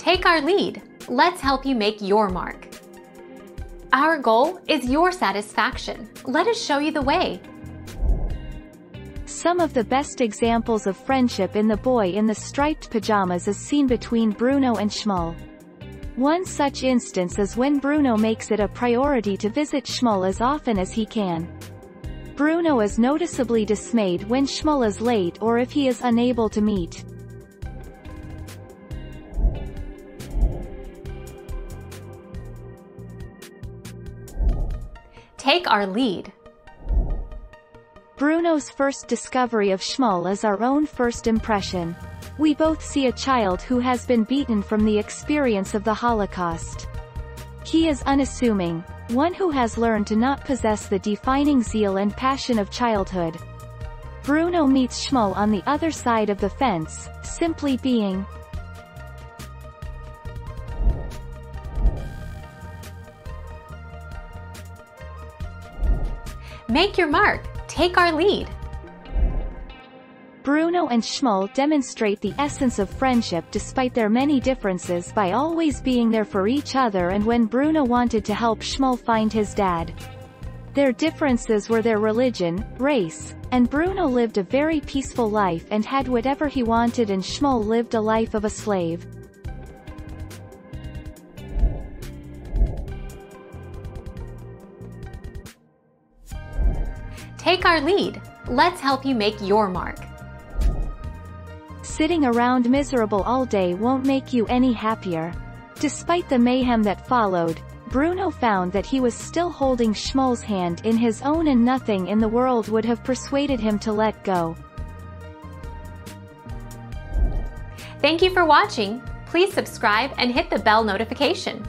Take our lead. Let's help you make your mark. Our goal is your satisfaction. Let us show you the way. Some of the best examples of friendship in the boy in the striped pajamas is seen between Bruno and Shmuel. One such instance is when Bruno makes it a priority to visit Shmuel as often as he can. Bruno is noticeably dismayed when Shmuel is late or if he is unable to meet. Take our lead. Bruno's first discovery of Shmuel is our own first impression. We both see a child who has been beaten from the experience of the Holocaust. He is unassuming, one who has learned to not possess the defining zeal and passion of childhood. Bruno meets Shmuel on the other side of the fence, simply being, Make your mark. Take our lead. Bruno and Shmuel demonstrate the essence of friendship despite their many differences by always being there for each other and when Bruno wanted to help Shmuel find his dad. Their differences were their religion, race, and Bruno lived a very peaceful life and had whatever he wanted and Shmuel lived a life of a slave. Take our lead. Let's help you make your mark. Sitting around miserable all day won't make you any happier. Despite the mayhem that followed, Bruno found that he was still holding Shmuel's hand in his own and nothing in the world would have persuaded him to let go. Thank you for watching. Please subscribe and hit the bell notification.